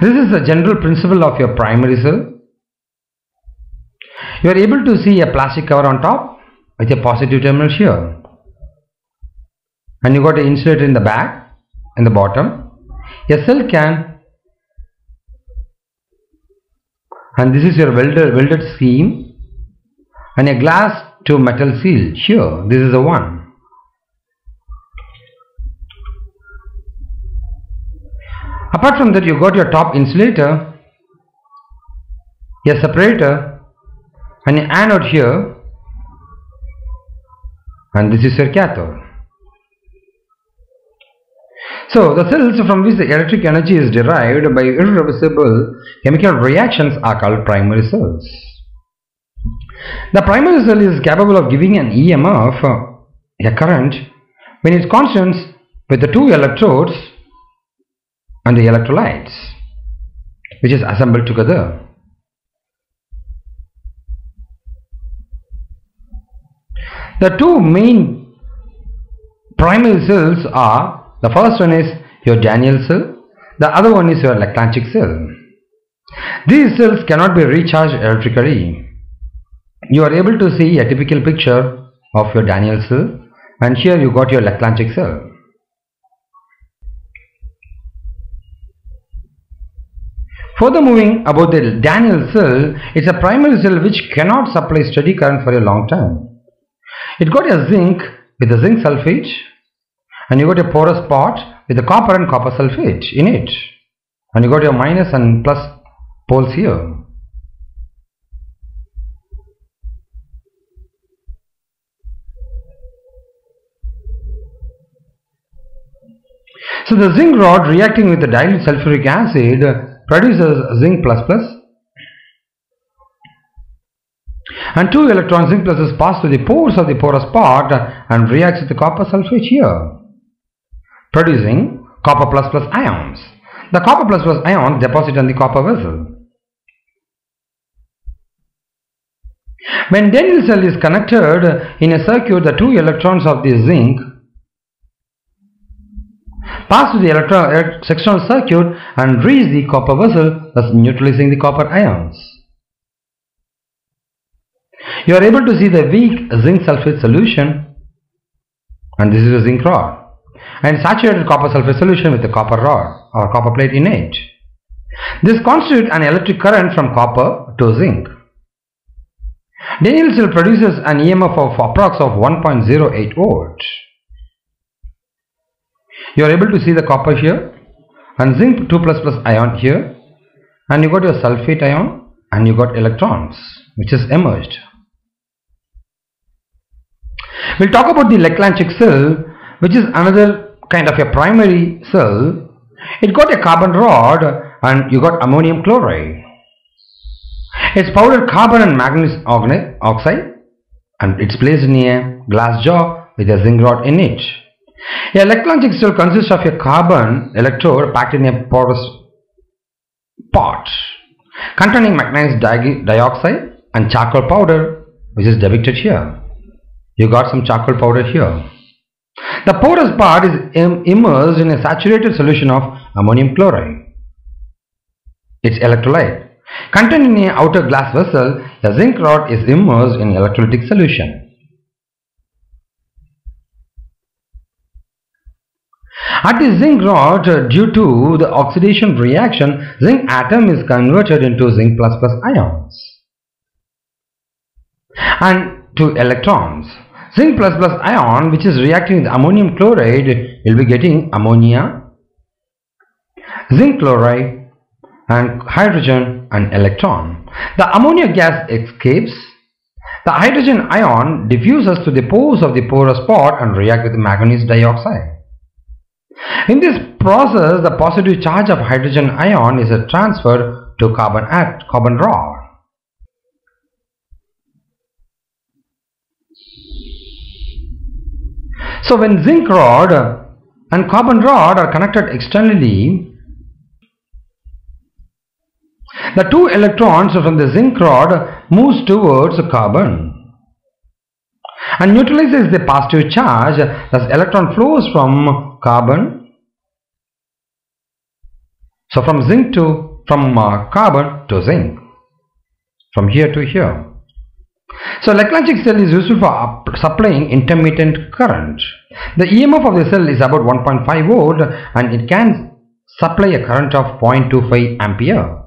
This is the general principle of your primary cell. You are able to see a plastic cover on top with a positive terminal here. And you got an insulator in the back and the bottom. A cell can and this is your welded, welded and a glass to metal seal here. This is the one. Apart from that, you got your top insulator, a separator, and an anode here, and this is your cathode. So, the cells from which the electric energy is derived by irreversible chemical reactions are called primary cells. The primary cell is capable of giving an EMF, a current, when it constants with the two electrodes and the electrolytes which is assembled together. The two main primary cells are the first one is your Daniell cell, the other one is your Leclanche cell. These cells cannot be recharged electrically. You are able to see a typical picture of your Daniell cell and here you got your Leclanche cell. Further moving about the Daniell cell, it's a primary cell which cannot supply steady current for a long time. It got a zinc with a zinc sulfate and you got a porous pot with the copper and copper sulfate in it and you got your minus and plus poles here. So the zinc rod reacting with the dilute sulfuric acid produces zinc plus plus and two electron zinc pluses pass through the pores of the porous part and reacts with the copper sulfate here producing copper plus plus ions. The copper plus plus ions deposit on the copper vessel. When Daniell cell is connected in a circuit, the two electrons of the zinc pass through the electron sectional circuit and reach the copper vessel, thus neutralizing the copper ions. You are able to see the weak zinc sulfate solution and this is a zinc rod and saturated copper sulfate solution with a copper rod or copper plate in it. This constitutes an electric current from copper to zinc. Daniell cell produces an EMF of approx of 1.08 volt. You are able to see the copper here and zinc 2 plus plus ion here and you got your sulfate ion and you got electrons which is emerged. We'll talk about the Leclanche cell which is another kind of a primary cell. It got a carbon rod and you got ammonium chloride. It's powdered carbon and manganese oxide and it's placed in a glass jar with a zinc rod in it. A Leclanche cell consists of a carbon electrode packed in a porous pot containing manganese dioxide and charcoal powder which is depicted here. You got some charcoal powder here. The porous part is Im immersed in a saturated solution of ammonium chloride. Its electrolyte. Contained in an outer glass vessel, the zinc rod is immersed in electrolytic solution. At the zinc rod, uh, due to the oxidation reaction, zinc atom is converted into zinc plus plus ions and to electrons. Zinc plus plus ion which is reacting with ammonium chloride will be getting ammonia, zinc chloride and hydrogen and electron. The ammonia gas escapes. The hydrogen ion diffuses to the pores of the porous pot and react with manganese dioxide. In this process, the positive charge of hydrogen ion is transferred to carbon at carbon rod. So when zinc rod and carbon rod are connected externally, the two electrons from the zinc rod moves towards the carbon and neutralizes the positive charge thus electron flows from carbon So from zinc to, from uh, carbon to zinc. From here to here. So Leclanche cell is useful for supplying intermittent current. The EMF of the cell is about 1.5 volt and it can supply a current of 0.25 ampere.